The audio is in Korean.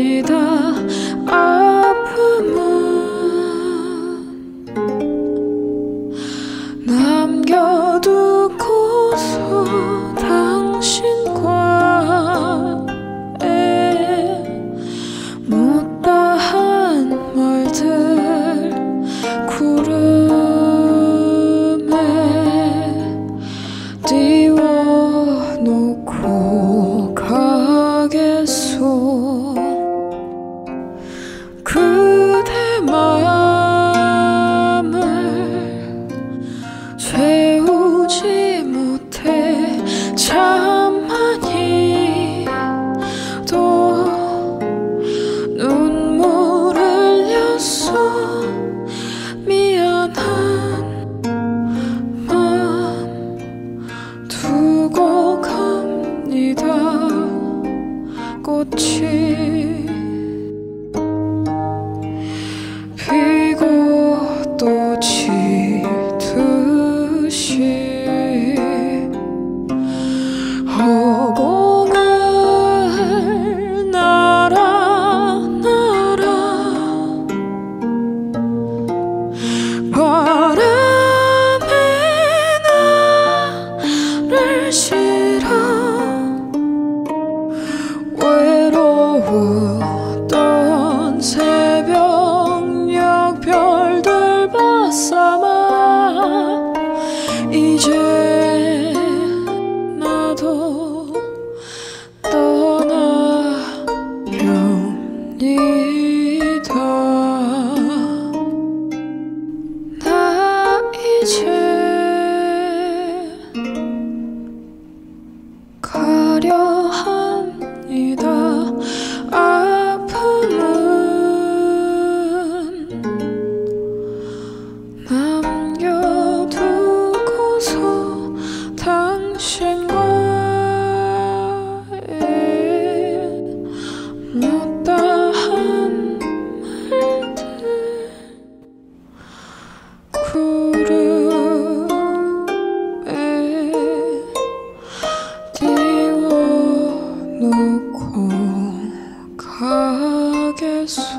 갑니다. 아픔은 남겨두고서 당신과의 못다한 말들 구름에 띄 不去。 삼아 이제 나도 떠나렵니다. 나 이제 가려 놓고 가겠소.